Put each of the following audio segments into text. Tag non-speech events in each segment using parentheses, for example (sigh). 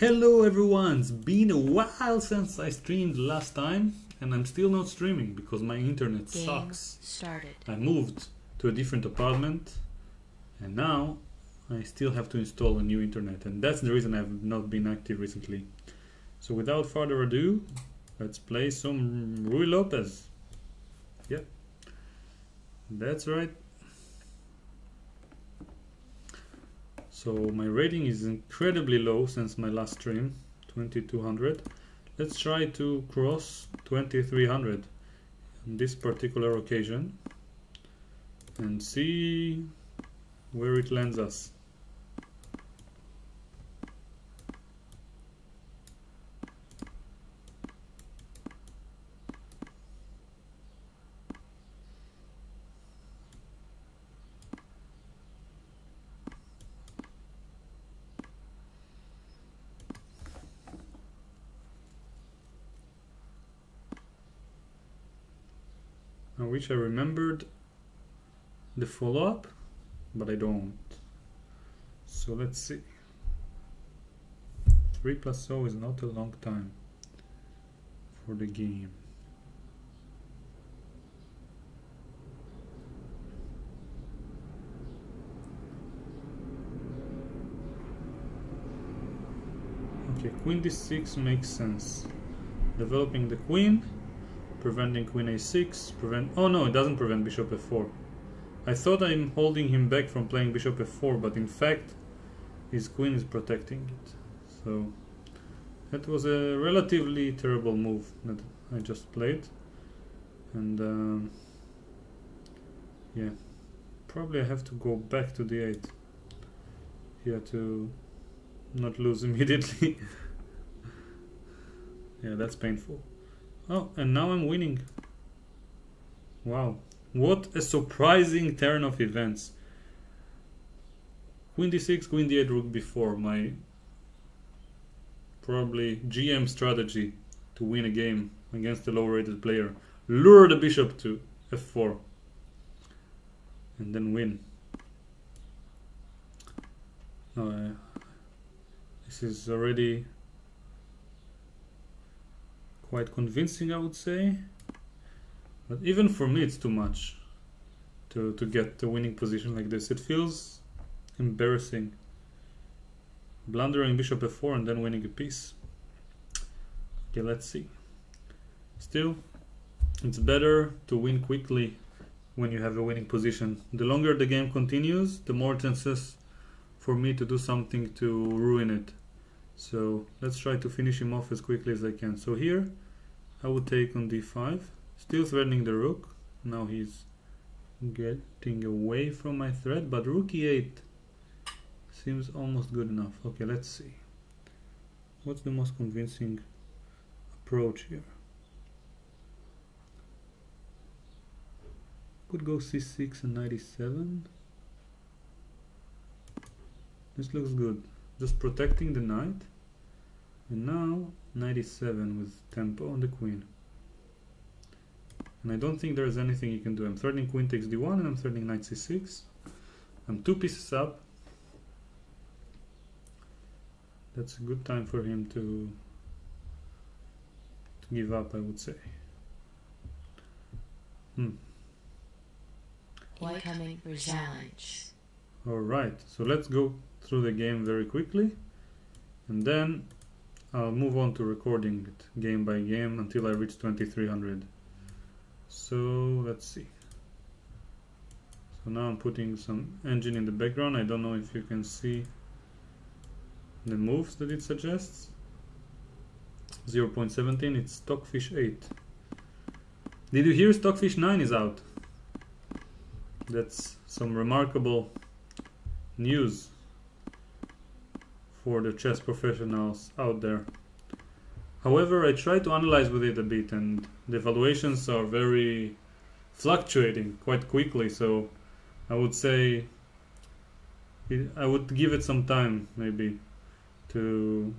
Hello everyone, it's been a while since I streamed last time and I'm still not streaming because my internet Game sucks. started. I moved to a different apartment and now I still have to install a new internet and that's the reason I've not been active recently. So without further ado, let's play some Ruy Lopez. Yeah, that's right. So my rating is incredibly low since my last stream, 2200. Let's try to cross 2300 on this particular occasion and see where it lands us. I wish I remembered the follow-up, but I don't. So let's see. 3 plus 0 is not a long time for the game. Okay, queen d6 makes sense. Developing the queen preventing queen a6 prevent oh no it doesn't prevent bishop f4 I thought I'm holding him back from playing bishop f4 but in fact his queen is protecting it. So that was a relatively terrible move that I just played. And um, yeah probably I have to go back to the 8 here to not lose (laughs) immediately. (laughs) Yeah that's painful Oh, and now I'm winning. Wow. What a surprising turn of events. Queen d6, queen d8, rook b4. My probably GM strategy to win a game against a low rated player. Lure the bishop to f4. And then win. Uh, this is already quite convincing I would say. But even for me it's too much to, to get a winning position like this. It feels embarrassing. Blundering bishop f4 and then winning a piece okay let's see. Still it's better to win quickly when you have a winning position. The longer the game continues the more chances for me to do something to ruin it so let's try to finish him off as quickly as I can. So here I would take on d5, still threatening the rook. Now he's getting away from my threat, but rook e8 seems almost good enough. Okay, let's see. What's the most convincing approach here? Could go c6 and 97. This looks good. Just protecting the knight. And now 97 with tempo on the queen. And I don't think there's anything you can do. I'm threatening queen takes d1 and I'm threatening knight c6. I'm two pieces up. That's a good time for him to, to give up, I would say. Hmm. Incoming challenge. Alright, so let's go through the game very quickly. And then I'll move on to recording it game by game until I reach 2300. So let's see. So now I'm putting some engine in the background. I don't know if you can see the moves that it suggests. 0.17, it's Stockfish 8. Did you hear Stockfish 9 is out? That's some remarkable news for the chess professionals out there. However, I try to analyze with it a bit, and the evaluations are very fluctuating quite quickly. So I would say I would give it some time, maybe, to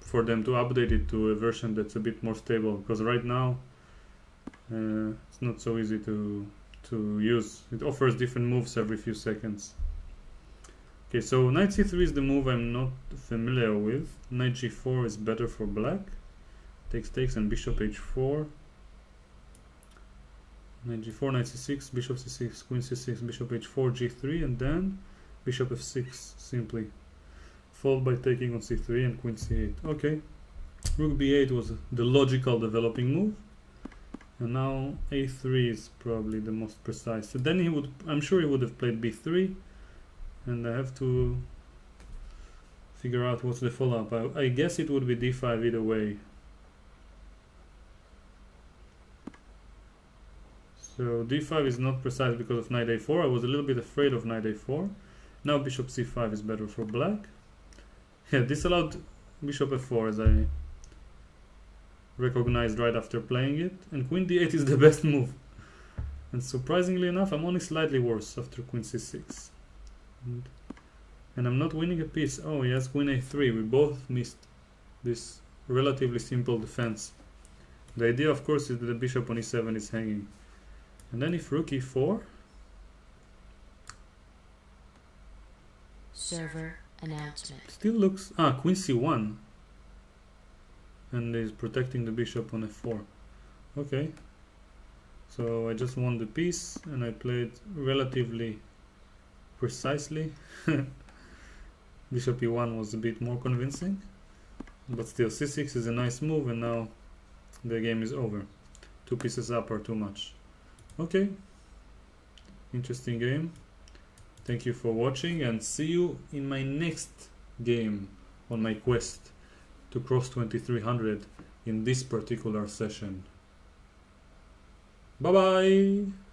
for them to update it to a version that's a bit more stable. Because right now uh, it's not so easy to to use. It offers different moves every few seconds. Okay, so knight c3 is the move I'm not familiar with. Knight g4 is better for black. Takes takes and bishop h4. Knight g4, knight c6, bishop c6, queen c6, bishop h4, g3, and then bishop f6 simply. Followed by taking on c3 and queen c8. Okay, rook b8 was the logical developing move. And now a3 is probably the most precise. So then he would, I'm sure he would have played b3. And I have to figure out what's the follow-up. I, I guess it would be d5 either way. So d5 is not precise because of knight a4. I was a little bit afraid of knight a4. Now bishop c5 is better for black. Yeah, this allowed bishop f4 as I recognized right after playing it. And queen d8 is the (laughs) best move. And surprisingly enough, I'm only slightly worse after queen c6. And, and I'm not winning a piece. Oh, yes, queen a3. We both missed this relatively simple defense. The idea, of course, is that the bishop on e7 is hanging. And then if rook e4, Server announcement. still looks... Ah, queen c1. And is protecting the bishop on f4. Okay. So I just won the piece and I played relatively precisely. (laughs) Bishop e1 was a bit more convincing. But still c6 is a nice move and now the game is over. Two pieces up are too much. Okay. Interesting game. Thank you for watching and see you in my next game on my quest to cross 2300 in this particular session. Bye bye!